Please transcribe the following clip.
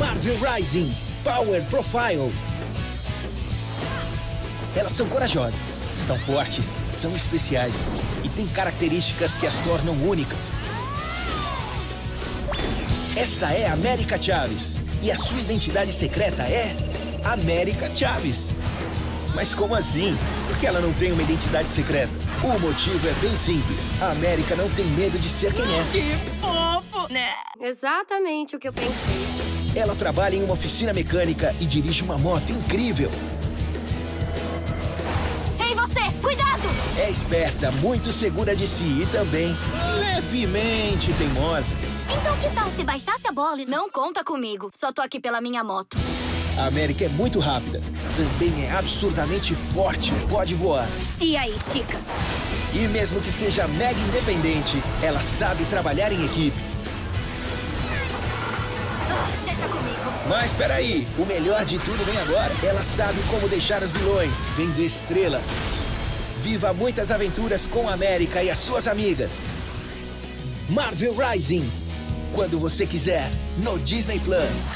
Marvel Rising Power Profile. Elas são corajosas, são fortes, são especiais e têm características que as tornam únicas. Esta é América Chaves e a sua identidade secreta é América Chaves. Mas como assim? Por que ela não tem uma identidade secreta? O motivo é bem simples. A América não tem medo de ser quem é. Que fofo, né? Exatamente o que eu pensei. Ela trabalha em uma oficina mecânica e dirige uma moto incrível. Ei, você! Cuidado! É esperta, muito segura de si e também levemente teimosa. Então que tal se baixasse a bola e... Não conta comigo. Só tô aqui pela minha moto. A América é muito rápida. Também é absurdamente forte. Pode voar. E aí, Tica? E mesmo que seja mega independente, ela sabe trabalhar em equipe. Mas peraí, o melhor de tudo vem agora. Ela sabe como deixar os vilões vendo estrelas. Viva muitas aventuras com a América e as suas amigas. Marvel Rising. Quando você quiser, no Disney Plus.